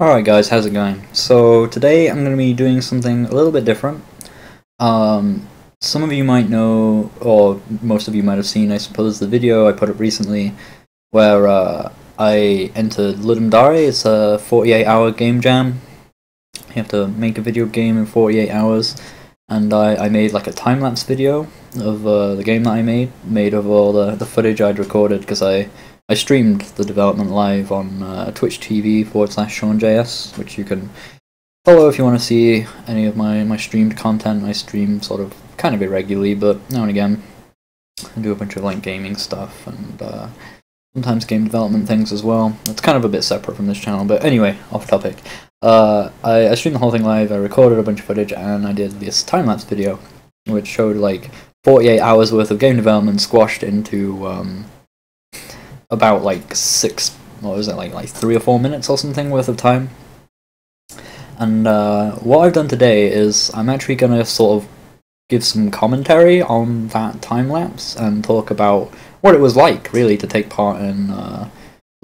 Alright guys, how's it going? So today I'm going to be doing something a little bit different. Um, some of you might know, or most of you might have seen, I suppose, the video I put up recently where uh, I entered Ludum Dare. It's a 48 hour game jam. You have to make a video game in 48 hours. And I, I made like a time-lapse video of uh, the game that I made, made of all the, the footage I'd recorded because I I streamed the development live on uh, Twitch TV forward slash ShaunJS, which you can follow if you want to see any of my, my streamed content. I stream sort of kind of irregularly, but now and again I do a bunch of like gaming stuff and uh, sometimes game development things as well. It's kind of a bit separate from this channel, but anyway, off topic. Uh, I, I streamed the whole thing live, I recorded a bunch of footage, and I did this time-lapse video, which showed like 48 hours worth of game development squashed into um, about like six, what was it, like like three or four minutes or something worth of time. And uh, what I've done today is I'm actually going to sort of give some commentary on that time lapse and talk about what it was like really to take part in uh,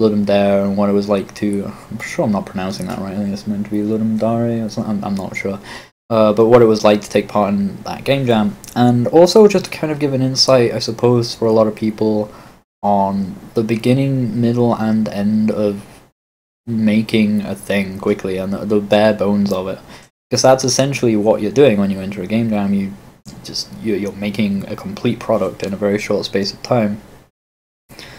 Ludum Dare and what it was like to. I'm sure I'm not pronouncing that right. I think it's meant to be Ludum Dare or something. I'm, I'm not sure. Uh, but what it was like to take part in that game jam, and also just to kind of give an insight, I suppose, for a lot of people on the beginning, middle, and end of making a thing quickly and the, the bare bones of it. Because that's essentially what you're doing when you enter a game jam. You just you're, you're making a complete product in a very short space of time.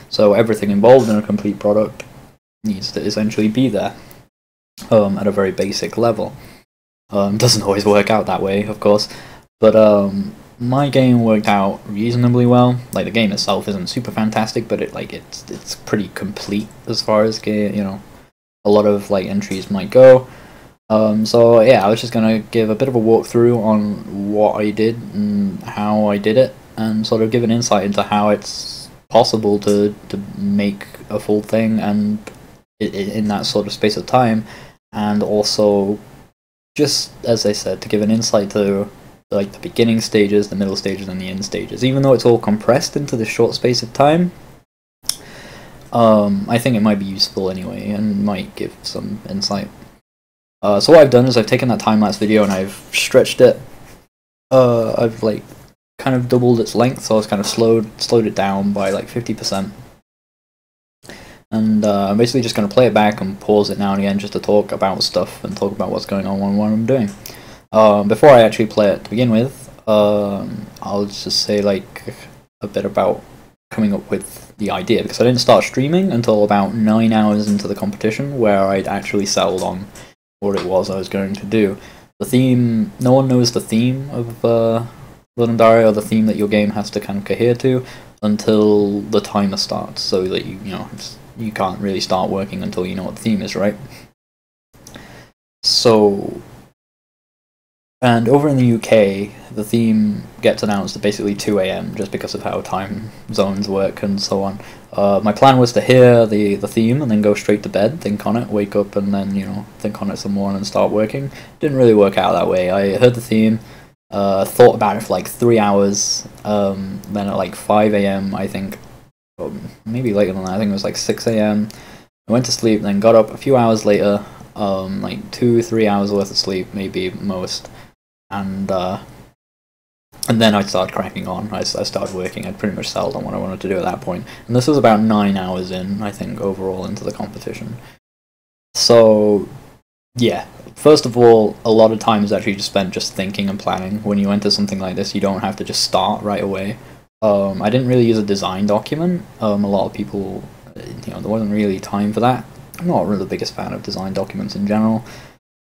So everything involved in a complete product needs to essentially be there um, at a very basic level. Um, doesn't always work out that way, of course, but um, my game worked out reasonably well. Like the game itself isn't super fantastic, but it like it's it's pretty complete as far as you know, a lot of like entries might go. Um, so yeah, I was just gonna give a bit of a walkthrough on what I did and how I did it, and sort of give an insight into how it's possible to to make a full thing and in that sort of space of time, and also just as I said to give an insight to like the beginning stages, the middle stages, and the end stages. Even though it's all compressed into this short space of time, um, I think it might be useful anyway, and might give some insight. Uh, so what I've done is I've taken that time-lapse video and I've stretched it. Uh, I've like kind of doubled its length, so I've kind of slowed slowed it down by like fifty percent. And uh, I'm basically just going to play it back and pause it now and again just to talk about stuff and talk about what's going on when what I'm doing. Um, before I actually play it to begin with, um, I'll just say like a bit about coming up with the idea because I didn't start streaming until about nine hours into the competition where I'd actually settled on what it was I was going to do. The theme, no one knows the theme of uh, or the theme that your game has to kind of cohere to until the timer starts, so that you you know you can't really start working until you know what the theme is, right? So and over in the UK, the theme gets announced at basically 2 a.m. just because of how time zones work and so on. Uh, my plan was to hear the, the theme and then go straight to bed, think on it, wake up, and then, you know, think on it some more and start working. Didn't really work out that way. I heard the theme, uh, thought about it for like three hours, um, then at like 5 a.m., I think, um, maybe later than that, I think it was like 6 a.m., I went to sleep, then got up a few hours later, um, like two, three hours worth of sleep, maybe most and uh, and then I started cracking on. I, I started working. I'd pretty much settled on what I wanted to do at that point. And this was about nine hours in, I think, overall into the competition. So, yeah. First of all, a lot of time is actually just spent just thinking and planning. When you enter something like this, you don't have to just start right away. Um, I didn't really use a design document. Um, a lot of people, you know, there wasn't really time for that. I'm not really the biggest fan of design documents in general.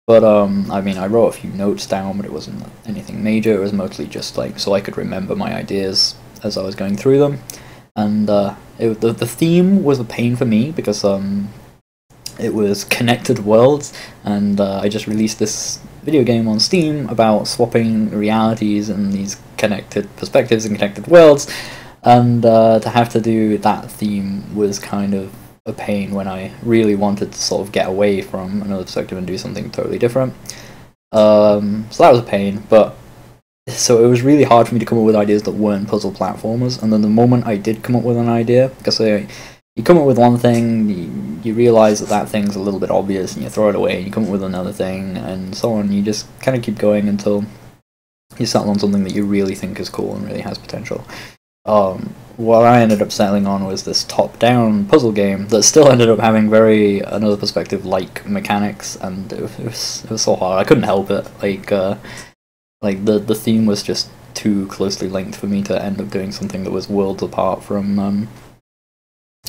But um, I mean, I wrote a few notes down, but it wasn't anything major. It was mostly just like so I could remember my ideas as I was going through them. And uh, it, the the theme was a pain for me because um, it was connected worlds, and uh, I just released this video game on Steam about swapping realities and these connected perspectives and connected worlds. And uh, to have to do that theme was kind of a pain when I really wanted to sort of get away from another perspective and do something totally different. Um, so that was a pain, but so it was really hard for me to come up with ideas that weren't puzzle platformers. And then the moment I did come up with an idea, because I, you come up with one thing, you, you realize that that thing's a little bit obvious, and you throw it away, and you come up with another thing, and so on. You just kind of keep going until you settle on something that you really think is cool and really has potential. Um, what I ended up settling on was this top-down puzzle game that still ended up having very another perspective like mechanics, and it was, it was so hard. I couldn't help it. Like, uh, like the the theme was just too closely linked for me to end up doing something that was worlds apart from um,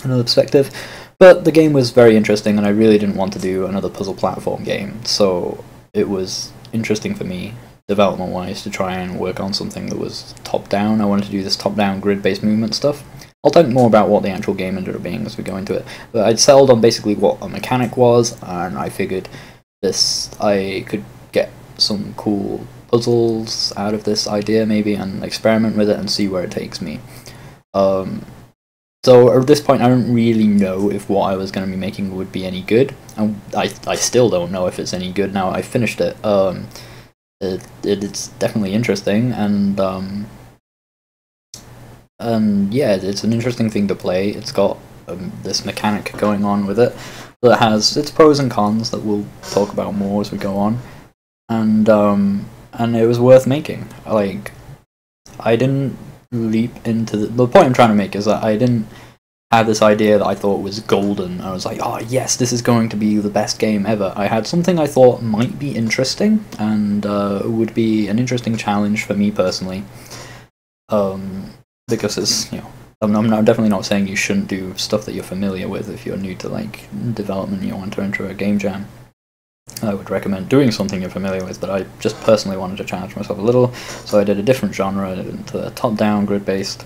another perspective. But the game was very interesting, and I really didn't want to do another puzzle platform game, so it was interesting for me, development wise, to try and work on something that was top down. I wanted to do this top down grid based movement stuff. I'll talk more about what the actual game ended up being as we go into it, but I'd settled on basically what a mechanic was, and I figured this I could get some cool puzzles out of this idea maybe and experiment with it and see where it takes me. Um, so at this point, I don't really know if what I was going to be making would be any good, and I I still don't know if it's any good. Now I finished it. Um, it, it it's definitely interesting, and um, and yeah, it's an interesting thing to play. It's got um, this mechanic going on with it that has its pros and cons that we'll talk about more as we go on, and um, and it was worth making. Like, I didn't leap into the, the point I'm trying to make is that I didn't have this idea that I thought was golden. I was like, oh yes, this is going to be the best game ever. I had something I thought might be interesting and uh, would be an interesting challenge for me personally. Um, because it's you know. I'm, I'm, I'm definitely not saying you shouldn't do stuff that you're familiar with if you're new to like development. And you want to enter a game jam. I would recommend doing something you're familiar with, but I just personally wanted to challenge myself a little, so I did a different genre, top-down, grid-based,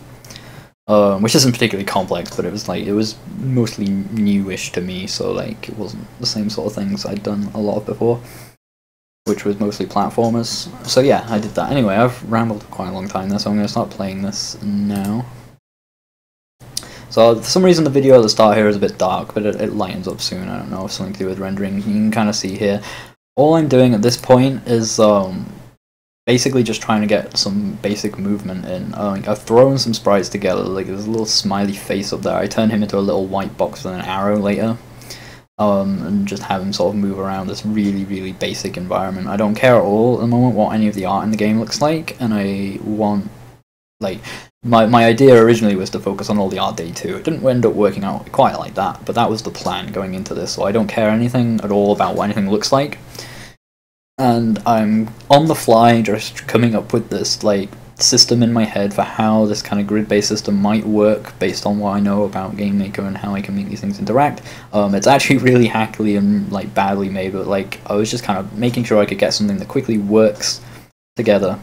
um, which isn't particularly complex, but it was like it was mostly newish to me, so like it wasn't the same sort of things I'd done a lot of before, which was mostly platformers. So yeah, I did that. Anyway, I've rambled for quite a long time there, so I'm going to start playing this now. So for some reason the video at the start here is a bit dark, but it, it lightens up soon. I don't know, if something to do with rendering. You can kind of see here. All I'm doing at this point is um, basically just trying to get some basic movement in. Uh, like I've thrown some sprites together, like there's a little smiley face up there. I turn him into a little white box with an arrow later. Um, and just have him sort of move around this really, really basic environment. I don't care at all at the moment what any of the art in the game looks like, and I want like my my idea originally was to focus on all the art day too. It didn't end up working out quite like that, but that was the plan going into this. So I don't care anything at all about what anything looks like, and I'm on the fly just coming up with this like system in my head for how this kind of grid-based system might work based on what I know about GameMaker and how I can make these things interact. Um, it's actually really hackly and like badly made, but like I was just kind of making sure I could get something that quickly works together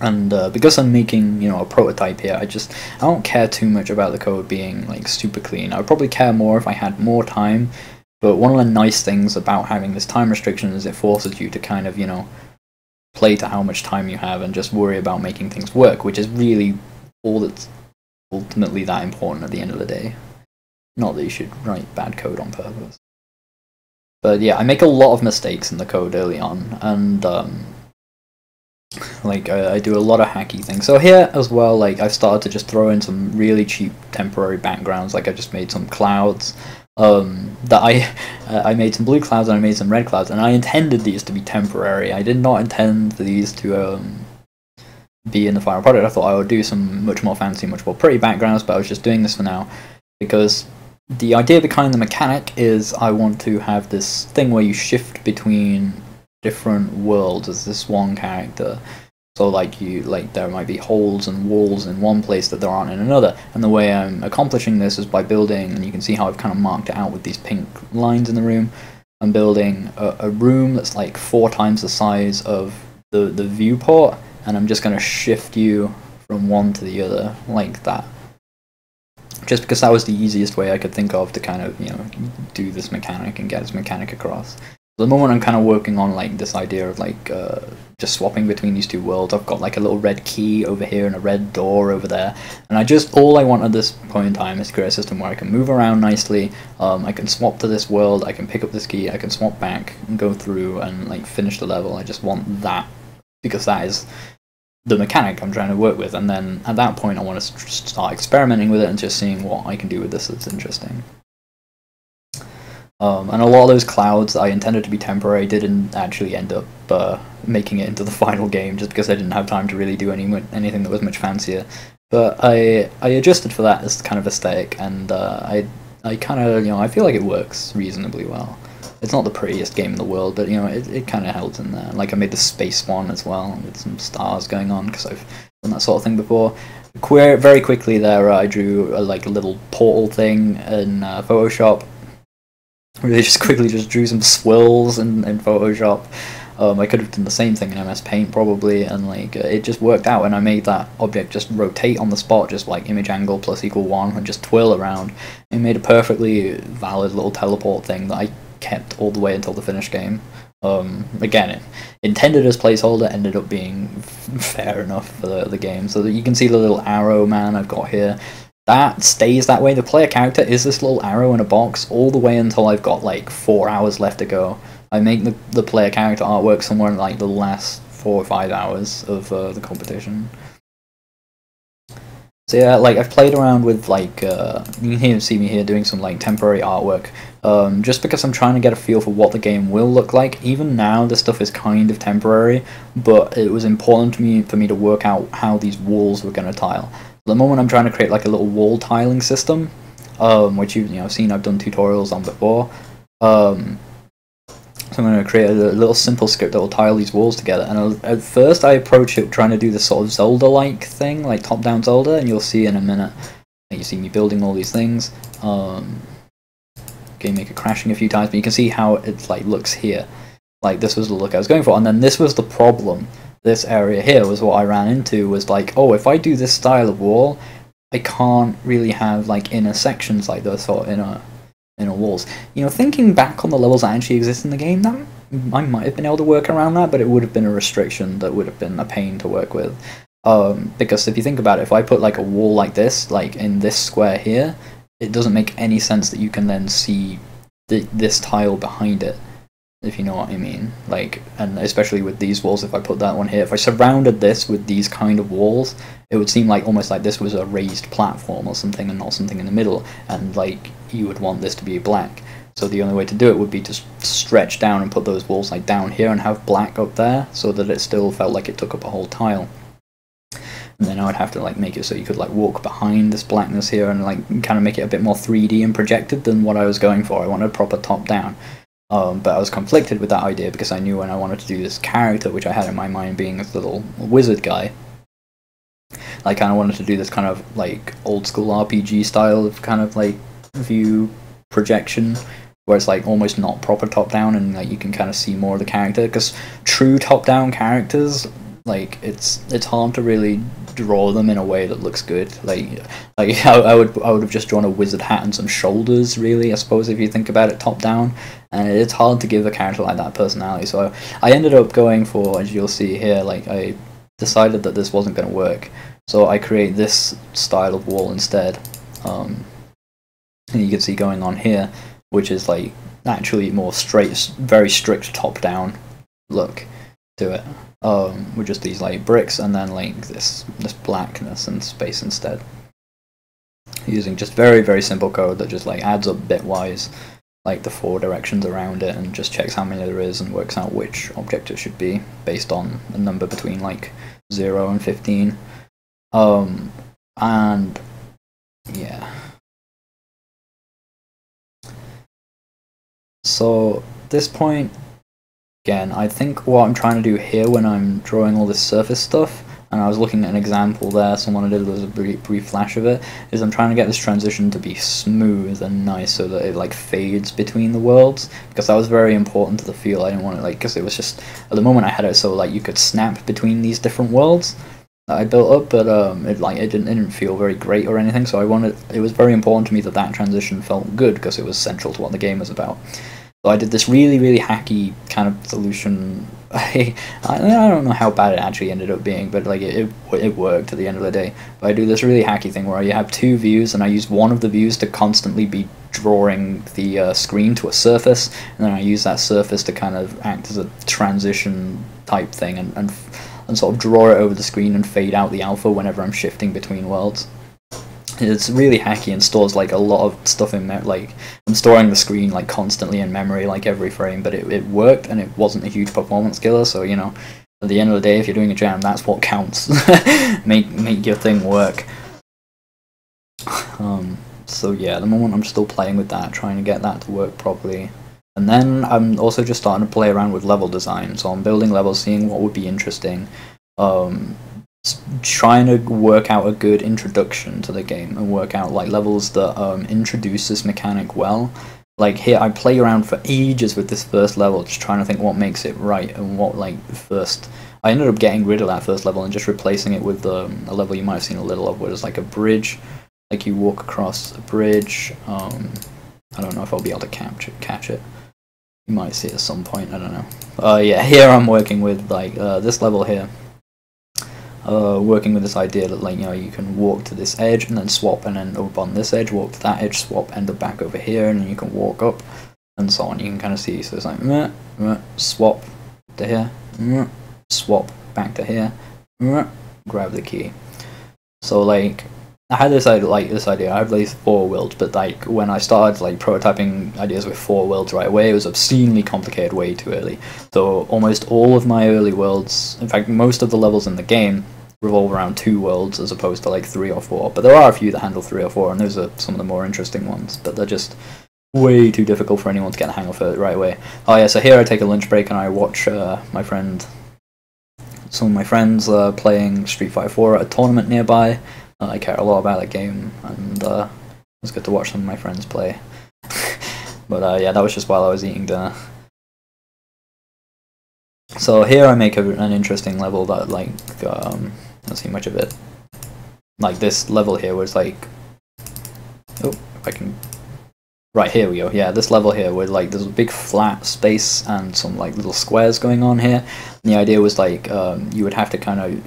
and uh, because I'm making you know a prototype here, I just I don't care too much about the code being like super clean. I would probably care more if I had more time. But one of the nice things about having this time restriction is it forces you to kind of you know play to how much time you have and just worry about making things work, which is really all that's ultimately that important at the end of the day. Not that you should write bad code on purpose. But yeah, I make a lot of mistakes in the code early on, and um, like I, I, do a lot of hacky things. So here as well, like I've started to just throw in some really cheap temporary backgrounds. Like I just made some clouds. Um, that I uh, I made some blue clouds and I made some red clouds, and I intended these to be temporary. I did not intend these to um, be in the final product. I thought I would do some much more fancy, much more pretty backgrounds, but I was just doing this for now because the idea behind the mechanic is I want to have this thing where you shift between different worlds as this one character. So like you like there might be holes and walls in one place that there aren't in another. And the way I'm accomplishing this is by building and you can see how I've kind of marked it out with these pink lines in the room. I'm building a, a room that's like four times the size of the, the viewport and I'm just gonna shift you from one to the other like that. Just because that was the easiest way I could think of to kind of, you know, do this mechanic and get this mechanic across the moment I'm kind of working on like this idea of like uh, just swapping between these two worlds. I've got like a little red key over here and a red door over there, and I just all I want at this point in time is to create a system where I can move around nicely. Um, I can swap to this world. I can pick up this key. I can swap back and go through and like finish the level. I just want that because that is the mechanic I'm trying to work with, and then at that point I want to start experimenting with it and just seeing what I can do with this that's interesting. Um, and a lot of those clouds I intended to be temporary didn't actually end up uh, making it into the final game just because I didn't have time to really do any anything that was much fancier. But I I adjusted for that as kind of aesthetic, and uh, I I kind of you know I feel like it works reasonably well. It's not the prettiest game in the world, but you know it, it kind of held in there. Like I made the space one as well with some stars going on because I've done that sort of thing before. Queer, very quickly there, I drew a, like a little portal thing in uh, Photoshop. Really, just quickly just drew some swirls in, in Photoshop. Um, I could have done the same thing in MS Paint probably, and like uh, it just worked out. And I made that object just rotate on the spot, just like image angle plus equal one, and just twirl around. It made a perfectly valid little teleport thing that I kept all the way until the finished game. Um, again, it, intended as placeholder ended up being fair enough for the, the game. So that you can see the little arrow man I've got here. That stays that way. The player character is this little arrow in a box all the way until I've got like four hours left to go. I make the, the player character artwork somewhere in like the last four or five hours of uh, the competition. So yeah, like I've played around with like uh, you can see me here doing some like temporary artwork, um, just because I'm trying to get a feel for what the game will look like. Even now, this stuff is kind of temporary, but it was important to me for me to work out how these walls were going to tile. The moment I'm trying to create like a little wall tiling system, um, which you've you know seen I've done tutorials on before. Um, so I'm going to create a little simple script that will tile these walls together. And at first I approach it trying to do this sort of Zelda-like thing, like top-down Zelda, and you'll see in a minute. You see me building all these things. Um, Game Maker crashing a few times, but you can see how it like looks here. Like this was the look I was going for, and then this was the problem. This area here was what I ran into. Was like, oh, if I do this style of wall, I can't really have like inner sections like this or inner inner walls. You know, thinking back on the levels that actually exist in the game, that I might have been able to work around that, but it would have been a restriction that would have been a pain to work with. Um, because if you think about it, if I put like a wall like this, like in this square here, it doesn't make any sense that you can then see the, this tile behind it if you know what I mean. Like, and especially with these walls, if I put that one here, if I surrounded this with these kind of walls, it would seem like almost like this was a raised platform or something and not something in the middle, and like you would want this to be black. So the only way to do it would be to stretch down and put those walls like down here and have black up there, so that it still felt like it took up a whole tile. And then I would have to like make it so you could like walk behind this blackness here and like kind of make it a bit more 3D and projected than what I was going for. I wanted a proper top down. Um, but I was conflicted with that idea because I knew when I wanted to do this character, which I had in my mind being this little wizard guy, I kind of wanted to do this kind of like old school RPG style of kind of like view projection, where it's like almost not proper top down and like you can kind of see more of the character. Because true top down characters, like it's it's hard to really draw them in a way that looks good. Like, like I, I, would I would have just drawn a wizard hat and some shoulders. Really, I suppose if you think about it top down, and it's hard to give a character like that personality. So I, I ended up going for, as you'll see here, like I decided that this wasn't going to work. So I create this style of wall instead. Um, and you can see going on here, which is like actually more straight, very strict top down look to it um, with just these like bricks and then like this this blackness and space instead. Using just very very simple code that just like adds up bitwise like the four directions around it and just checks how many there is and works out which object it should be based on a number between like 0 and 15 um and yeah. So this point again, I think what I'm trying to do here when I'm drawing all this surface stuff, and I was looking at an example there, someone did was a brief, brief flash of it, is I'm trying to get this transition to be smooth and nice so that it like fades between the worlds, because that was very important to the feel. I didn't want it like, because it was just, at the moment I had it so like you could snap between these different worlds, that I built up, but um, it like it didn't, it didn't feel very great or anything. So I wanted it was very important to me that that transition felt good because it was central to what the game was about. So I did this really, really hacky kind of solution. I, I don't know how bad it actually ended up being, but like it, it worked at the end of the day. But I do this really hacky thing where I have two views, and I use one of the views to constantly be drawing the uh, screen to a surface, and then I use that surface to kind of act as a transition type thing, and, and and sort of draw it over the screen and fade out the alpha whenever I'm shifting between worlds. It's really hacky and stores like a lot of stuff in there. Like I'm storing the screen like constantly in memory, like every frame. But it, it worked and it wasn't a huge performance killer. So you know, at the end of the day, if you're doing a jam, that's what counts. make make your thing work. Um, so yeah, at the moment I'm still playing with that, trying to get that to work properly. And then I'm also just starting to play around with level design. So I'm building levels, seeing what would be interesting. Um, trying to work out a good introduction to the game and work out like levels that um, introduce this mechanic well. Like here, I play around for ages with this first level, just trying to think what makes it right and what like first. I ended up getting rid of that first level and just replacing it with um, a level you might have seen a little of, where it's like a bridge, like you walk across a bridge. Um, I don't know if I'll be able to capture catch it. You might see it at some point. I don't know. Uh, yeah, here I'm working with like uh, this level here uh, working with this idea that like you know you can walk to this edge and then swap and end up on this edge, walk to that edge, swap, end up back over here, and then you can walk up and so on. You can kind of see so it's like meh, meh, swap to here, meh, swap back to here, grab the key. So like I had this idea, like this idea. I have these four worlds, but like when I started like prototyping ideas with four worlds right away, it was obscenely complicated way too early. So almost all of my early worlds, in fact, most of the levels in the game revolve around two worlds as opposed to like three or four. But there are a few that handle three or four, and those are some of the more interesting ones. But they're just way too difficult for anyone to get a hang of it right away. Oh yeah, so here I take a lunch break and I watch uh, my friend, some of my friends playing Street Fighter 4 at a tournament nearby. Uh, I care a lot about that game, and uh, it was good to watch some of my friends play. but uh, yeah, that was just while I was eating dinner. So here I make a, an interesting level that like um, don't see much of it. Like this level here was like, oh, if I can, right here we go. Yeah, this level here where like there's a big flat space and some like little squares going on here. And the idea was like um, you would have to kind of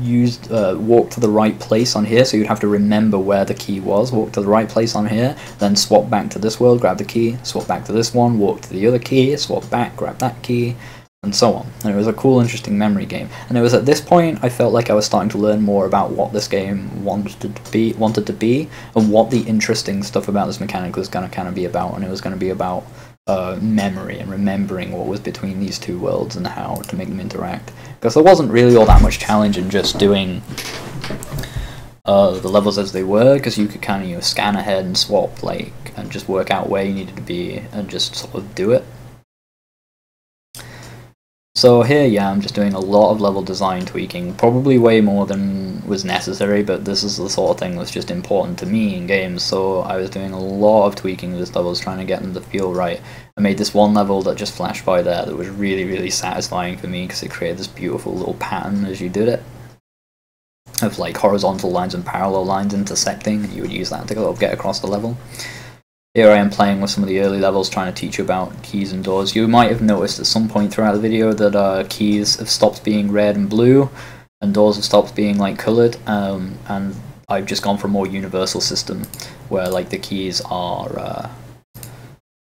use uh, walk to the right place on here, so you'd have to remember where the key was. Walk to the right place on here, then swap back to this world, grab the key, swap back to this one, walk to the other key, swap back, grab that key, and so on. And it was a cool, interesting memory game. And it was at this point I felt like I was starting to learn more about what this game wanted to be, wanted to be, and what the interesting stuff about this mechanic was going to kind of be about. And it was going to be about uh, memory and remembering what was between these two worlds and how to make them interact. Because there wasn't really all that much challenge in just doing uh, the levels as they were, because you could kind of you know, scan ahead and swap, like, and just work out where you needed to be and just sort of do it. So here, yeah, I'm just doing a lot of level design tweaking, probably way more than was necessary, but this is the sort of thing that's just important to me in games, so I was doing a lot of tweaking with levels, trying to get them to feel right. I made this one level that just flashed by there that was really, really satisfying for me, because it created this beautiful little pattern as you did it. Of like horizontal lines and parallel lines intersecting, you would use that to get across the level. Here I am playing with some of the early levels trying to teach you about keys and doors. You might have noticed at some point throughout the video that uh, keys have stopped being red and blue and doors have stopped being like coloured um, and I've just gone for a more universal system where like the keys are uh,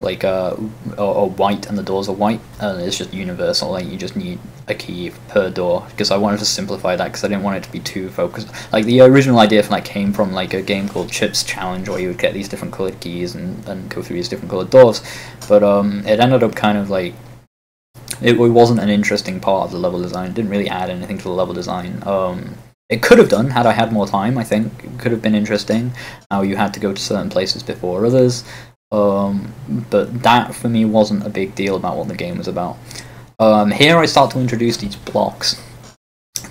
like uh or, white and the doors are white and it's just universal like you just need a key per door because I wanted to simplify that because I didn't want it to be too focused like the original idea for that came from like a game called Chip's Challenge where you would get these different colored keys and, and go through these different colored doors but um it ended up kind of like it, it wasn't an interesting part of the level design it didn't really add anything to the level design um it could have done had I had more time. I think it could have been interesting. How you had to go to certain places before others. Um, but that for me wasn't a big deal about what the game was about. Um, here I start to introduce these blocks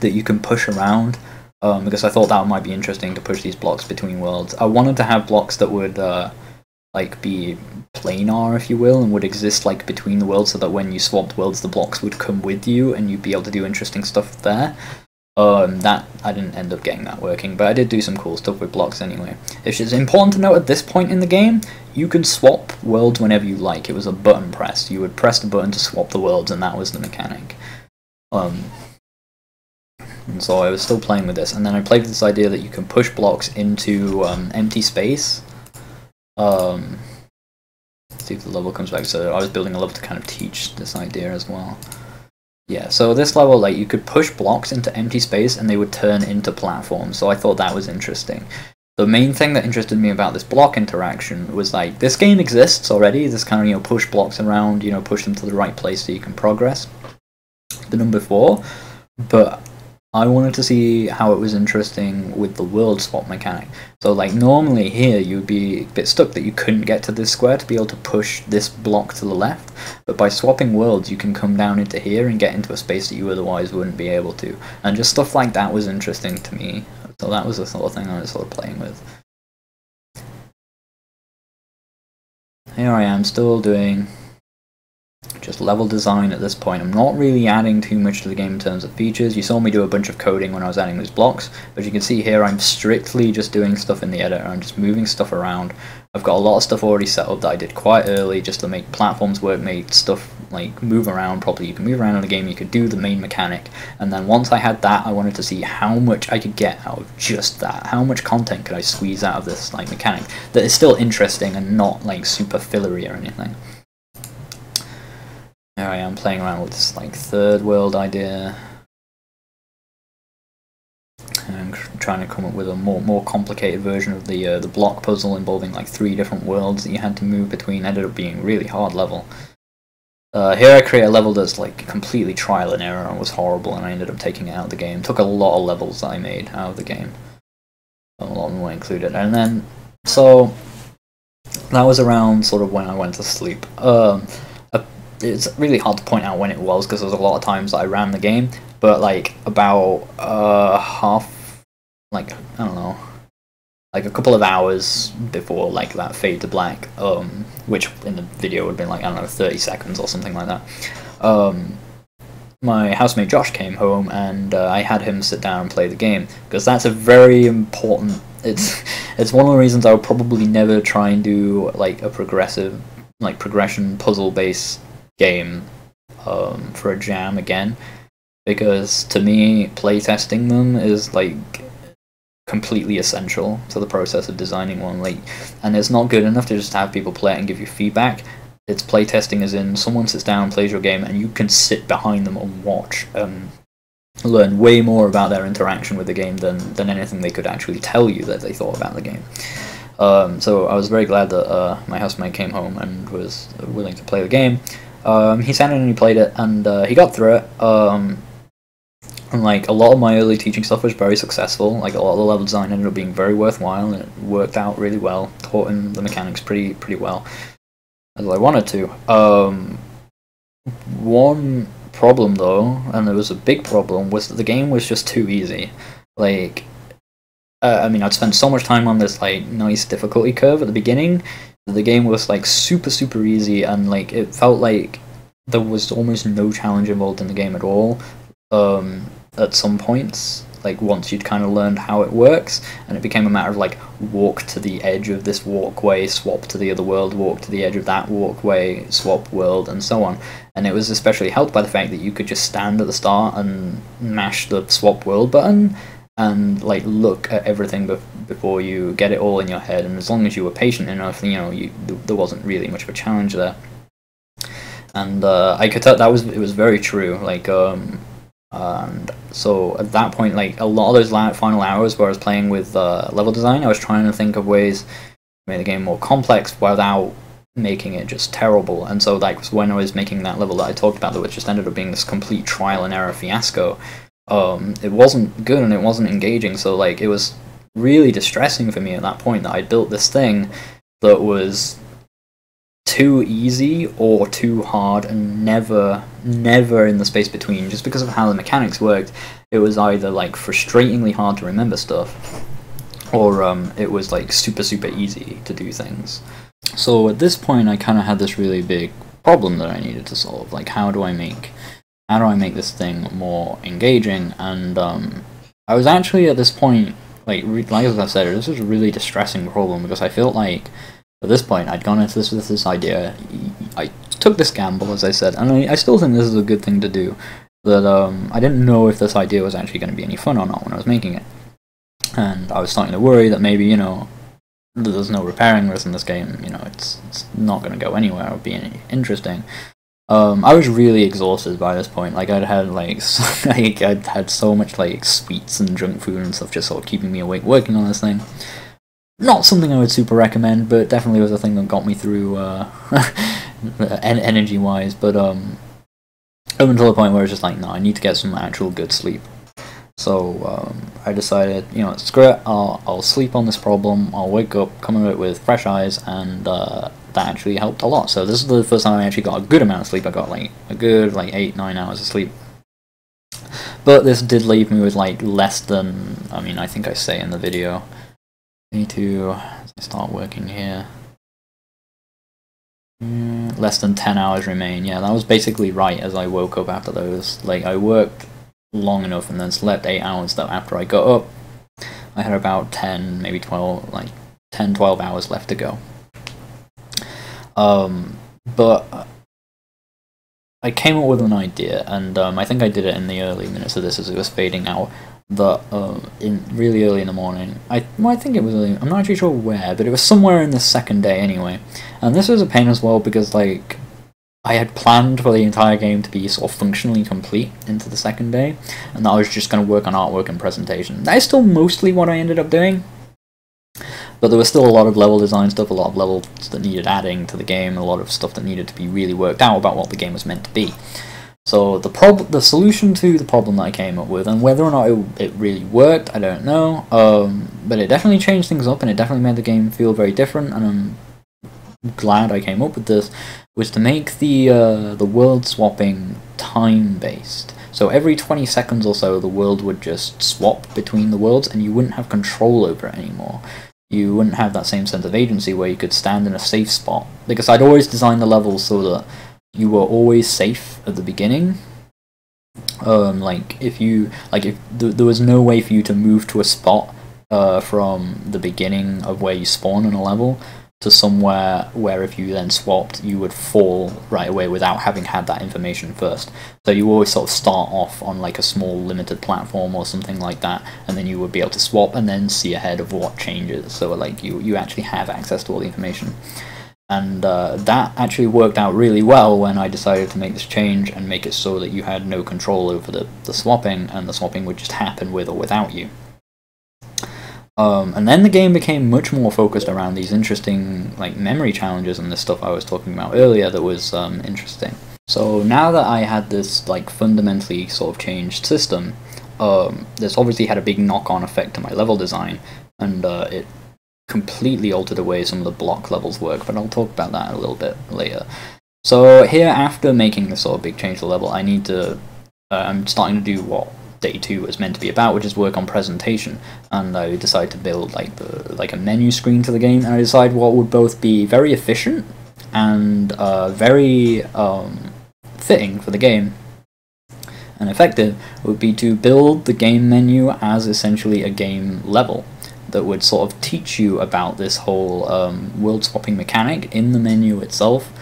that you can push around um, because I thought that might be interesting to push these blocks between worlds. I wanted to have blocks that would uh, like be planar, if you will, and would exist like between the worlds so that when you swapped worlds, the blocks would come with you and you'd be able to do interesting stuff there. Um, that I didn't end up getting that working, but I did do some cool stuff with blocks anyway. It's important to note at this point in the game, you can swap worlds whenever you like. It was a button press. You would press the button to swap the worlds, and that was the mechanic. Um, and so I was still playing with this, and then I played with this idea that you can push blocks into um, empty space. Um, see if the level comes back. So I was building a level to kind of teach this idea as well. Yeah, so this level, like, you could push blocks into empty space and they would turn into platforms, so I thought that was interesting. The main thing that interested me about this block interaction was, like, this game exists already, this kind of, you know, push blocks around, you know, push them to the right place so you can progress. The number four, but I wanted to see how it was interesting with the world swap mechanic. So like normally here you'd be a bit stuck that you couldn't get to this square to be able to push this block to the left, but by swapping worlds you can come down into here and get into a space that you otherwise wouldn't be able to. And just stuff like that was interesting to me. So that was the sort of thing I was sort of playing with. Here I am still doing just level design at this point. I'm not really adding too much to the game in terms of features. You saw me do a bunch of coding when I was adding those blocks, but you can see here I'm strictly just doing stuff in the editor. I'm just moving stuff around. I've got a lot of stuff already set up that I did quite early just to make platforms work, make stuff like move around properly. You can move around in the game, you could do the main mechanic, and then once I had that, I wanted to see how much I could get out of just that. How much content could I squeeze out of this like mechanic that is still interesting and not like super fillery or anything. There I am playing around with this like third world idea. I'm trying to come up with a more more complicated version of the uh, the block puzzle involving like three different worlds that you had to move between. Ended up being really hard level. Uh, here I create a level that's like completely trial and error and was horrible, and I ended up taking it out of the game. Took a lot of levels that I made out of the game. A lot of them were included, and then so that was around sort of when I went to sleep. Um, it's really hard to point out when it was because there was a lot of times that I ran the game, but like about uh half, like I don't know, like a couple of hours before like that fade to black, um, which in the video would have been like I don't know thirty seconds or something like that. Um, my housemate Josh came home and uh, I had him sit down and play the game because that's a very important. It's it's one of the reasons I would probably never try and do like a progressive like progression puzzle based game um, for a jam again because to me playtesting them is like completely essential to the process of designing one like and it's not good enough to just have people play it and give you feedback. It's playtesting as in someone sits down plays your game and you can sit behind them and watch and learn way more about their interaction with the game than, than anything they could actually tell you that they thought about the game. Um, so I was very glad that uh, my housemate came home and was willing to play the game. Um, he sat in and he played it, and uh, he got through it. Um, and like a lot of my early teaching stuff was very successful. Like a lot of the level design ended up being very worthwhile, and it worked out really well. Taught him the mechanics pretty pretty well, as I wanted to. Um, one problem though, and it was a big problem, was that the game was just too easy. Like, uh, I mean, I'd spent so much time on this like nice difficulty curve at the beginning, the game was like super super easy and like it felt like there was almost no challenge involved in the game at all um, at some points like once you'd kind of learned how it works and it became a matter of like walk to the edge of this walkway swap to the other world walk to the edge of that walkway swap world and so on and it was especially helped by the fact that you could just stand at the start and mash the swap world button and like look at everything be- before you get it all in your head. And as long as you were patient enough, you know, you, th- there wasn't really much of a challenge there. And uh, I could tell that was it was very true. Like, um, and so at that point, like a lot of those final hours where I was playing with uh, level design, I was trying to think of ways to make the game more complex without making it just terrible. And so was when I was making that level that I talked about, that just ended up being this complete trial and error fiasco um, it wasn't good and it wasn't engaging. So like it was really distressing for me at that point that I built this thing that was too easy or too hard and never never in the space between. Just because of how the mechanics worked it was either like frustratingly hard to remember stuff or um, it was like super super easy to do things. So at this point i kind of had this really big problem that i needed to solve. Like how do i make how do I make this thing more engaging? And um, I was actually at this point, like like as I said, this was a really distressing problem because I felt like at this point I'd gone into this with this idea. I took this gamble, as I said, and I, I still think this is a good thing to do. That um, I didn't know if this idea was actually going to be any fun or not when I was making it, and I was starting to worry that maybe you know there's no repairing this in this game. You know, it's it's not going to go anywhere or be any interesting. Um, I was really exhausted by this point. Like I'd had like, so, like I'd had so much like sweets and junk food and stuff just sort of keeping me awake working on this thing. Not something I would super recommend, but definitely was a thing that got me through uh, energy wise. But um, up until the point where it's just like, no, I need to get some actual good sleep. So um, I decided, you know, screw it. I'll, I'll sleep on this problem. I'll wake up, come it with fresh eyes, and uh, that actually helped a lot. So this is the first time I actually got a good amount of sleep. I got like a good like eight nine hours of sleep. But this did leave me with like less than I mean I think I say in the video. Need to start working here. Mm, less than 10 hours remain. Yeah, that was basically right as I woke up after those. Like, I worked long enough and then slept 8 hours that after I got up, I had about 10, maybe 12, like 10, 12 hours left to go. Um, but I came up with an idea, and um, I think I did it in the early minutes of this as it was fading out. That um, in really early in the morning, I well, I think it was. Early, I'm not actually sure where, but it was somewhere in the second day anyway. And this was a pain as well because like I had planned for the entire game to be sort of functionally complete into the second day, and that I was just going to work on artwork and presentation. That is still mostly what I ended up doing, but there was still a lot of level design stuff, a lot of levels that needed adding to the game, a lot of stuff that needed to be really worked out about what the game was meant to be. So the prob the solution to the problem that I came up with, and whether or not it, it really worked, I don't know. Um, but it definitely changed things up, and it definitely made the game feel very different. And I'm glad I came up with this. Was to make the uh, the world swapping time based. So every 20 seconds or so, the world would just swap between the worlds, and you wouldn't have control over it anymore you wouldn't have that same sense of agency where you could stand in a safe spot. Because I'd always designed the levels so that you were always safe at the beginning. Um, like if you like if th there was no way for you to move to a spot uh, from the beginning of where you spawn in a level to somewhere where if you then swapped, you would fall right away without having had that information first. So you always sort of start off on like a small limited platform or something like that, and then you would be able to swap and then see ahead of what changes. So like you you actually have access to all the information. And uh, that actually worked out really well when I decided to make this change and make it so that you had no control over the, the swapping, and the swapping would just happen with or without you. Um, and then the game became much more focused around these interesting like memory challenges and this stuff I was talking about earlier that was um, interesting. So now that I had this like fundamentally sort of changed system, um, this obviously had a big knock-on effect to my level design, and uh, it completely altered the way some of the block levels work. But I'll talk about that a little bit later. So here, after making this sort of big change to the level, I need to. Uh, I'm starting to do what day two was meant to be about, which is work on presentation. And I decided to build like the like a menu screen to the game, and I decided what would both be very efficient and uh, very um, fitting for the game and effective would be to build the game menu as essentially a game level that would sort of teach you about this whole um, world swapping mechanic in the menu itself.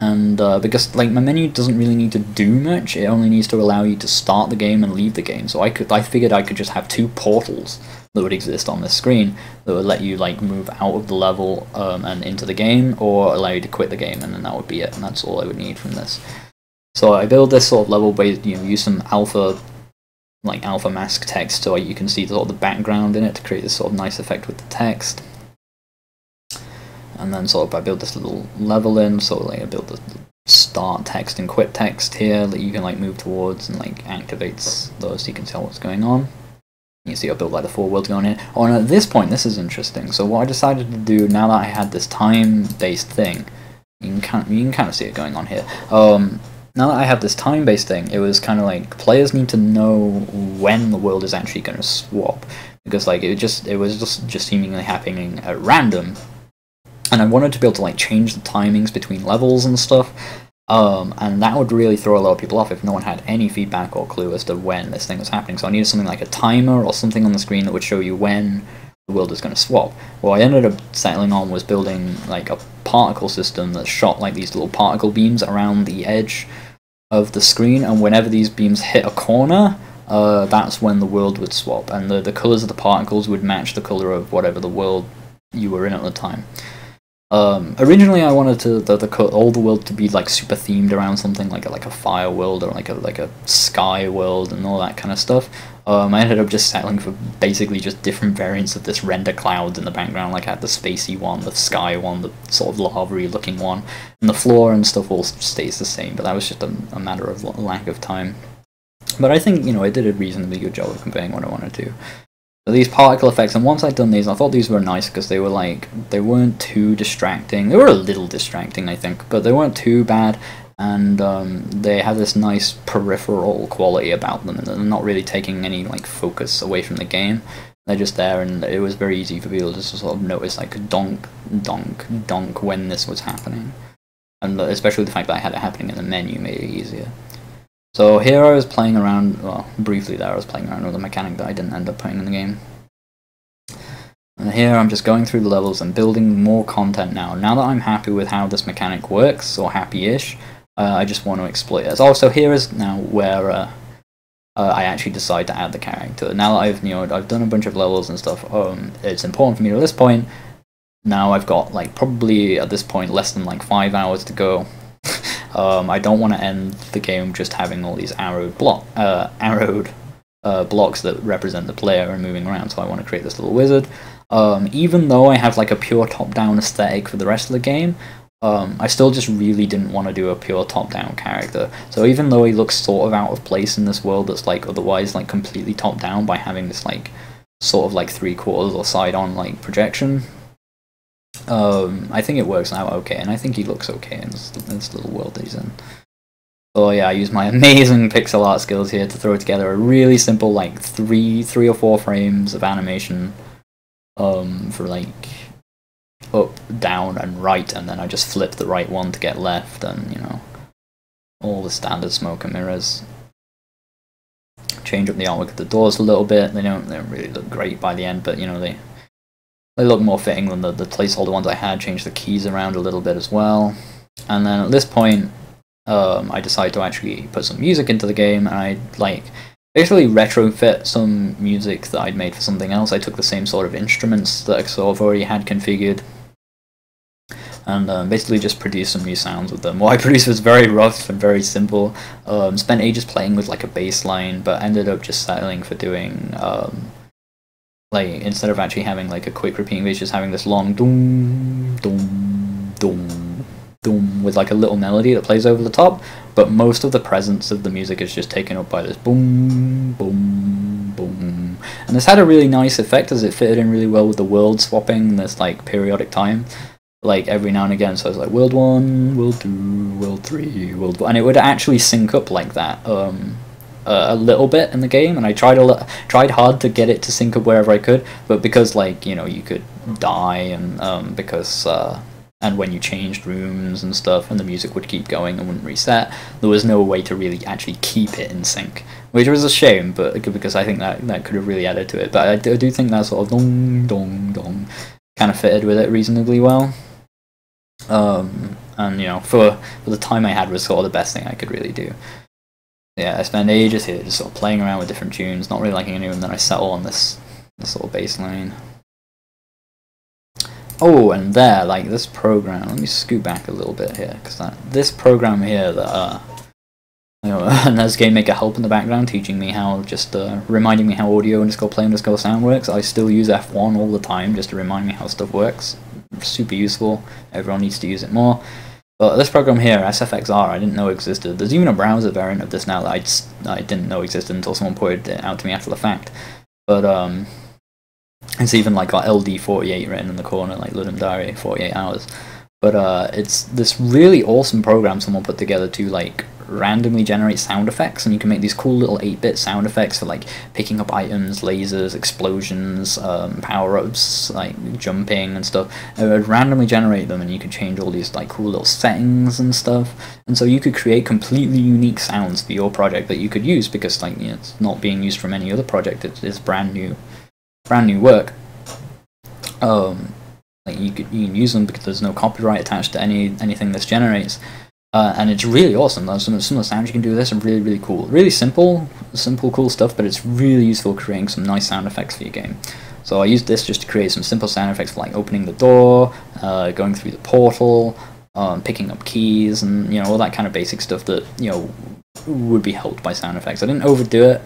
And uh, because like my menu doesn't really need to do much it only needs to allow you to start the game and leave the game. So i could i figured i could just have two portals that would exist on this screen that would let you like move out of the level um, and into the game or allow you to quit the game and then that would be it and that's all i would need from this. So i build this sort of level based you know use some alpha like alpha mask text so you can see sort of the background in it to create this sort of nice effect with the text and then sort of I build this little level in, so like I build the start text and quit text here that you can like move towards and like activates those so you can tell what's going on. You see I built like the four worlds going in. Oh and at this point this is interesting. So what I decided to do now that I had this time based thing, you can kind of, you can kind of see it going on here. Um now that I have this time based thing, it was kind of like players need to know when the world is actually going to swap because like it just it was just just seemingly happening at random and I wanted to be able to like change the timings between levels and stuff. Um, and that would really throw a lot of people off if no one had any feedback or clue as to when this thing was happening. So I needed something like a timer or something on the screen that would show you when the world is going to swap. What I ended up settling on was building like a particle system that shot like these little particle beams around the edge of the screen, and whenever these beams hit a corner, uh, that's when the world would swap, and the, the colors of the particles would match the color of whatever the world you were in at the time. Um, originally, I wanted to the, the all the world to be like super themed around something like a, like a fire world or like a like a sky world and all that kind of stuff. Um, I ended up just settling for basically just different variants of this render clouds in the background. Like I had the spacey one, the sky one, the sort of lava looking one, and the floor and stuff all stays the same. But that was just a, a matter of lack of time. But I think you know I did a reasonably good job of conveying what I wanted to. So these particle effects, and once I'd done these, I thought these were nice because they were like, they weren't too distracting. They were a little distracting, I think, but they weren't too bad, and um, they have this nice peripheral quality about them, and they're not really taking any like focus away from the game. They're just there, and it was very easy for people to sort of notice like donk, donk, donk when this was happening, and especially the fact that I had it happening in the menu made it easier. So here I was playing around, well, briefly there I was playing around with a mechanic that I didn't end up putting in the game. And here I'm just going through the levels and building more content now. Now that I'm happy with how this mechanic works, or happy-ish, uh, I just want to exploit it. Also, here is now where uh, uh, I actually decide to add the character. Now that I've, you know, I've done a bunch of levels and stuff, um, it's important for me at this point. Now I've got, like, probably at this point less than, like, five hours to go um, I don't want to end the game just having all these arrowed block, uh, arrowed uh, blocks that represent the player and moving around. So I want to create this little wizard. Um, even though I have like a pure top-down aesthetic for the rest of the game, um, I still just really didn't want to do a pure top-down character. So even though he looks sort of out of place in this world that's like otherwise like completely top-down by having this like sort of like three quarters or side-on like projection um, I think it works out okay, and I think he looks okay in this, this little world that he's in. Oh yeah, I use my amazing pixel art skills here to throw together a really simple, like three, three or four frames of animation, um, for like up, down, and right, and then I just flip the right one to get left, and you know, all the standard smoke and mirrors. Change up the artwork of the doors a little bit. They don't, they don't really look great by the end, but you know they look more fitting than the, the placeholder ones I had. Changed the keys around a little bit as well. And then at this point, um, I decided to actually put some music into the game, and I like basically retrofit some music that I'd made for something else. I took the same sort of instruments that I sort of already had configured, and um, basically just produced some new sounds with them. What I produced was very rough and very simple. Um, spent ages playing with like a bass line, but ended up just settling for doing um, like instead of actually having like a quick repeating bass, just having this long doom doom doom doom with like a little melody that plays over the top. But most of the presence of the music is just taken up by this boom boom boom, and this had a really nice effect as it fitted in really well with the world swapping. This like periodic time. Like every now and again, so it's like world one, world two, world three, world one, and it would actually sync up like that. Um, a little bit in the game, and I tried a tried hard to get it to sync up wherever I could, but because like you know you could die and um, because uh, and when you changed rooms and stuff, and the music would keep going and wouldn't reset, there was no way to really actually keep it in sync, which was a shame, but because I think that that could have really added to it. But I do, I do think that sort of dong dong dong kind of fitted with it reasonably well. Um, and you know, for for the time I had was sort of the best thing I could really do yeah, I spend ages here just sort of playing around with different tunes, not really liking any of them, then I settle on this, this sort of bass line. Oh, and there, like this program, let me scoot back a little bit here, because this program here that, uh, you know, and Game Maker help in the background teaching me how, just uh, reminding me how audio underscore play underscore sound works. I still use F1 all the time just to remind me how stuff works. Super useful, everyone needs to use it more. But this program here, SFXR, I didn't know existed. There's even a browser variant of this now that I, just, I didn't know existed until someone pointed it out to me after the fact. But um, it's even like got LD48 written in the corner, like Ludum Dare 48 hours. But uh, it's this really awesome program someone put together to like randomly generate sound effects, and you can make these cool little 8-bit sound effects for like picking up items, lasers, explosions, um, power-ups, like jumping and stuff. It would randomly generate them, and you could change all these like cool little settings and stuff. And so you could create completely unique sounds for your project that you could use because like you know, it's not being used from any other project. It is brand new, brand new work. Um, like you could you can use them because there's no copyright attached to any anything this generates. Uh, and it's really awesome. Some of, some of the sounds you can do with this are really, really cool. Really simple, simple, cool stuff, but it's really useful creating some nice sound effects for your game. So I used this just to create some simple sound effects for like opening the door, uh, going through the portal, um, picking up keys, and you know all that kind of basic stuff that you know would be helped by sound effects. I didn't overdo it.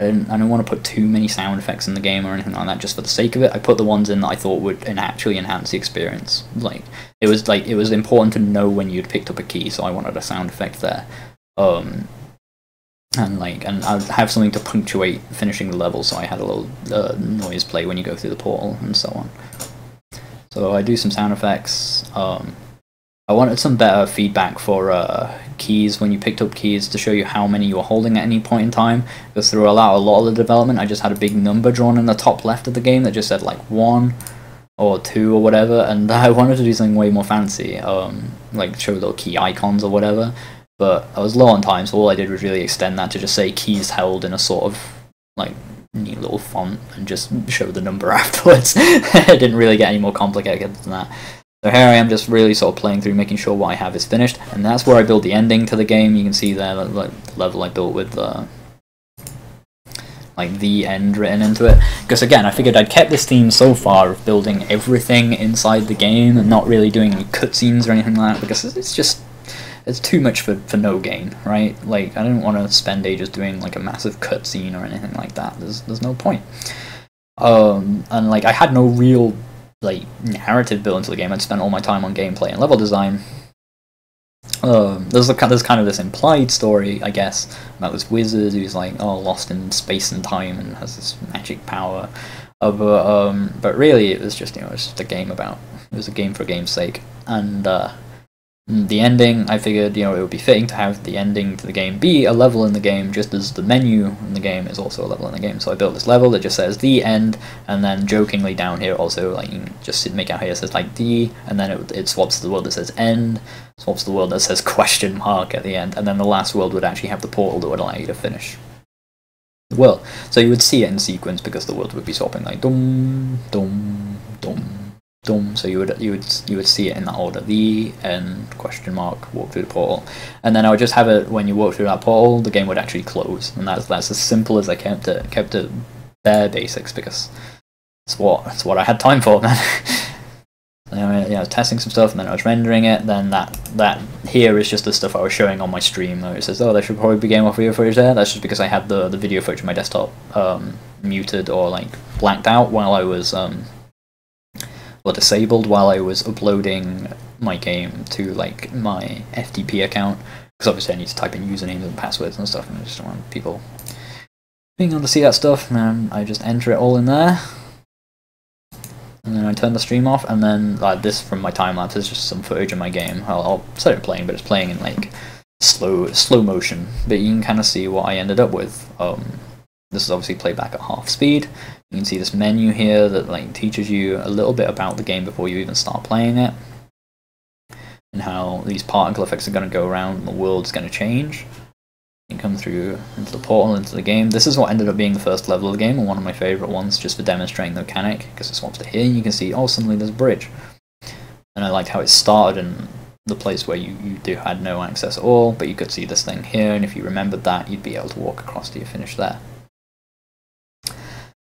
I didn't, I didn't want to put too many sound effects in the game or anything like that just for the sake of it. I put the ones in that I thought would actually enhance the experience. Like it was like it was important to know when you'd picked up a key, so I wanted a sound effect there. Um, and like and I'd have something to punctuate finishing the level, so I had a little uh, noise play when you go through the portal and so on. So I do some sound effects. Um, I wanted some better feedback for uh, keys when you picked up keys to show you how many you were holding at any point in time. Because throughout a lot of the development, I just had a big number drawn in the top left of the game that just said like one or two or whatever, and I wanted to do something way more fancy, um, like show little key icons or whatever. But I was low on time, so all I did was really extend that to just say keys held in a sort of like neat little font and just show the number afterwards. I didn't really get any more complicated than that. So here I am just really sort of playing through, making sure what I have is finished, and that's where I build the ending to the game. You can see there, like, the level I built with the, like, the end written into it. Because again, I figured I'd kept this theme so far of building everything inside the game and not really doing any cutscenes or anything like that, because it's just, it's too much for, for no gain, right? Like, I didn't want to spend ages doing, like, a massive cutscene or anything like that. There's, there's no point. Um, and, like, I had no real like narrative built into the game. I'd spent all my time on gameplay and level design. Um, there's a, there's kind of this implied story, I guess, about this wizard who's like oh lost in space and time and has this magic power. Uh, but, um, but really, it was just you know it was just a game about it was a game for game's sake, and uh, the ending, I figured, you know, it would be fitting to have the ending to the game be a level in the game, just as the menu in the game is also a level in the game. So I built this level that just says the end, and then jokingly down here also, like, you just make out here it says like the, and then it, it swaps to the world that says end, swaps to the world that says question mark at the end, and then the last world would actually have the portal that would allow you to finish the world. So you would see it in sequence because the world would be swapping like dum dum dum So you would you would you would see it in that order: the end question mark walk through the portal, and then I would just have it when you walk through that portal, the game would actually close, and that's that's as simple as I kept it kept it bare basics because it's what it's what I had time for, man. Anyway, yeah, I was testing some stuff and then I was rendering it. Then that that here is just the stuff I was showing on my stream. It says, "Oh, there should probably be game off video footage there." That's just because I had the the video footage on my desktop um, muted or like blacked out while I was um, disabled while I was uploading my game to like my FTP account. Because obviously I need to type in usernames and passwords and stuff and I just don't want people being able to see that stuff and I just enter it all in there. And then I turn the stream off and then like this from my time lapse is just some footage of my game. I'll, I'll set it playing but it's playing in like slow slow motion. But you can kind of see what I ended up with um, this is obviously played back at half speed you can see this menu here that like teaches you a little bit about the game before you even start playing it. And how these particle effects are going to go around and the world's going to change. You come through into the portal, into the game. This is what ended up being the first level of the game, and one of my favourite ones, just for demonstrating the mechanic, because it swaps to here, and you can see, oh, suddenly there's a bridge. And I liked how it started in the place where you, you do had no access at all, but you could see this thing here, and if you remembered that, you'd be able to walk across to your finish there.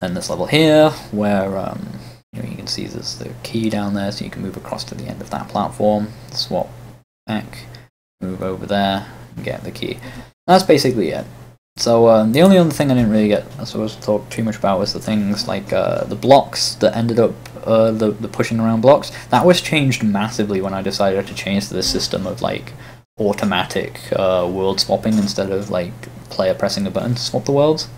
And this level here, where um, you, know, you can see there's the key down there, so you can move across to the end of that platform, swap back, move over there, and get the key. That's basically it. So um, the only other thing I didn't really get, I suppose, to talk too much about was the things like uh, the blocks that ended up uh, the the pushing around blocks. That was changed massively when I decided to change this system of like automatic uh, world swapping instead of like player pressing a button to swap the worlds.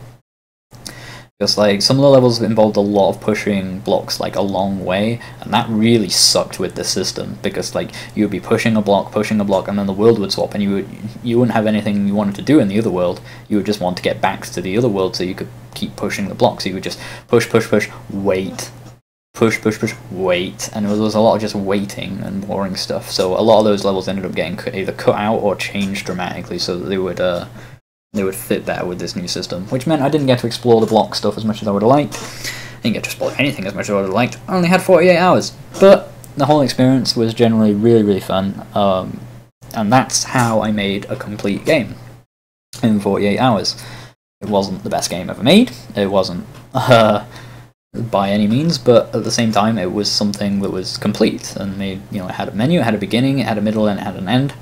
Because like some of the levels involved a lot of pushing blocks like a long way, and that really sucked with the system because like you would be pushing a block, pushing a block, and then the world would swap, and you would you wouldn't have anything you wanted to do in the other world. You would just want to get back to the other world so you could keep pushing the blocks. So you would just push, push, push, wait, push, push, push, wait, and there was a lot of just waiting and boring stuff. So a lot of those levels ended up getting either cut out or changed dramatically so that they would. Uh, they would fit better with this new system, which meant I didn't get to explore the block stuff as much as I would have liked. I didn't get to explore anything as much as I would have liked. I only had 48 hours, but the whole experience was generally really, really fun, um, and that's how I made a complete game in 48 hours. It wasn't the best game ever made. It wasn't uh, by any means, but at the same time, it was something that was complete and made. You know, it had a menu, it had a beginning, it had a middle, and it had an end.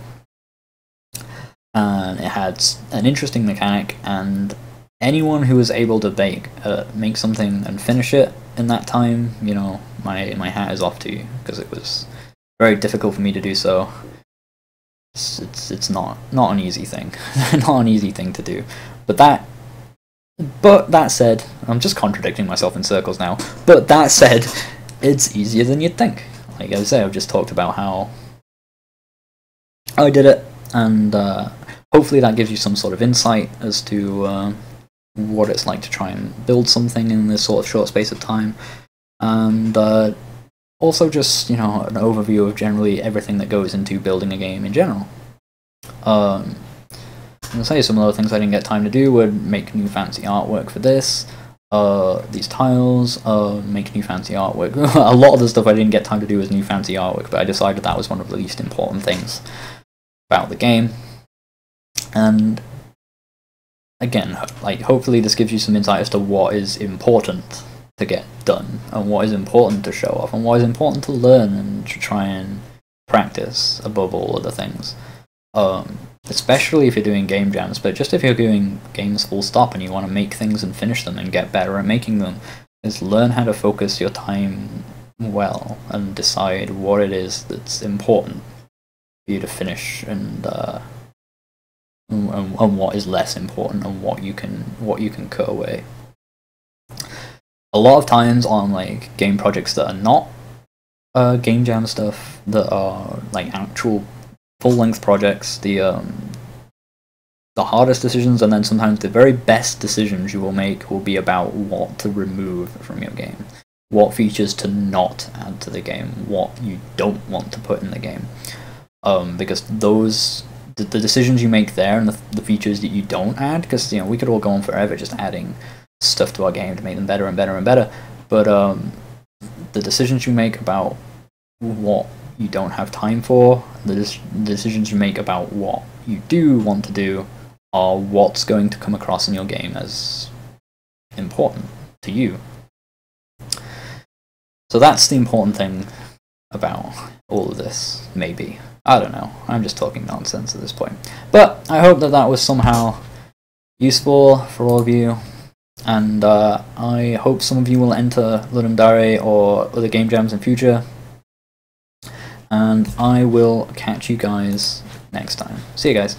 And it had an interesting mechanic, and anyone who was able to make uh, make something and finish it in that time, you know, my my hat is off to you because it was very difficult for me to do so. It's it's, it's not not an easy thing, not an easy thing to do. But that but that said, I'm just contradicting myself in circles now. But that said, it's easier than you'd think. Like I say, I've just talked about how I did it, and uh, hopefully that gives you some sort of insight as to uh, what it's like to try and build something in this sort of short space of time, and uh, also just you know an overview of generally everything that goes into building a game in general. Um, I'm say some of the things I didn't get time to do would make new fancy artwork for this, uh, these tiles, uh, make new fancy artwork. a lot of the stuff I didn't get time to do was new fancy artwork, but I decided that was one of the least important things about the game. And again, like hopefully this gives you some insight as to what is important to get done, and what is important to show off, and what is important to learn and to try and practice above all other things. Um, especially if you're doing game jams, but just if you're doing games full stop and you want to make things and finish them and get better at making them, is learn how to focus your time well and decide what it is that's important for you to finish and uh, and, and what is less important and what you can what you can cut away. A lot of times on like game projects that are not uh, game jam stuff that are like actual full length projects, the um, the hardest decisions and then sometimes the very best decisions you will make will be about what to remove from your game, what features to not add to the game, what you don't want to put in the game. Um, because those the, the decisions you make there and the, the features that you don't add, because you know we could all go on forever just adding stuff to our game to make them better and better and better, but um, the decisions you make about what you don't have time for, the, the decisions you make about what you do want to do, are what's going to come across in your game as important to you. So that's the important thing about all of this, maybe. I don't know. I'm just talking nonsense at this point. But I hope that that was somehow useful for all of you. And uh, I hope some of you will enter Ludum Dare or other game jams in future and I will catch you guys next time. See you guys.